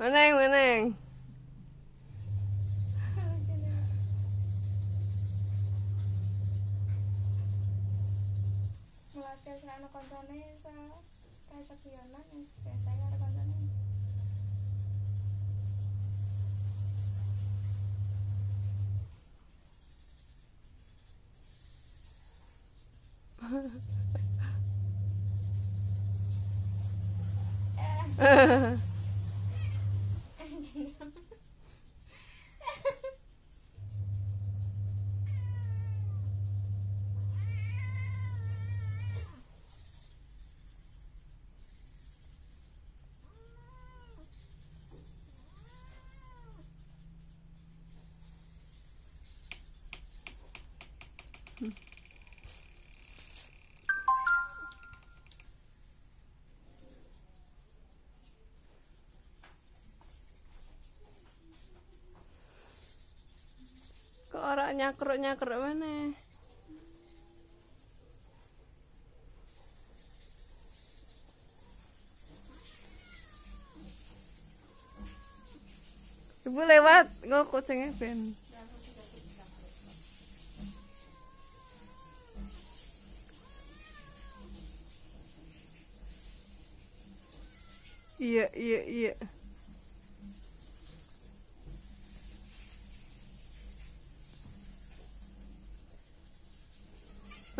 Meneng, meneng. Lucu nih. Melas kayak serana koncone sa kayak sepionan ya biasa Uh. Hmm. Kok ora nyakruk-nyakruk mana? Ibu lewat, nggak kucingnya ben. Iya, iya, iya.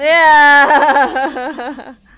Yeah.